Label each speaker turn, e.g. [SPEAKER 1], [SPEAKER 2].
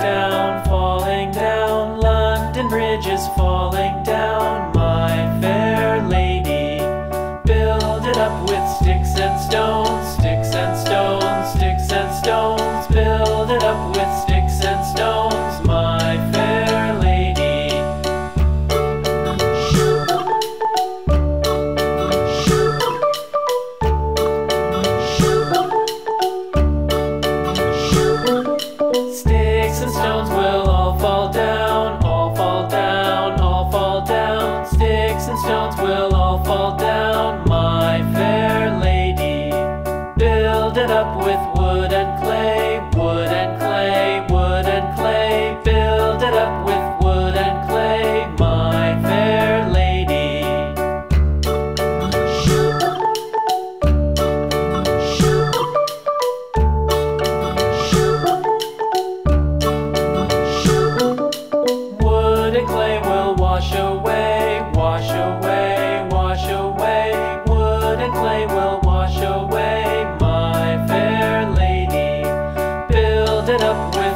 [SPEAKER 1] down, falling down, London Bridge is falling down. sticks and stones will all fall down, all fall down, all fall down. Sticks and stones will all fall down, my fair lady. Build it up with wood and clay. the clay will wash away, wash away, wash away. Wood and clay will wash away, my fair lady. Build it up with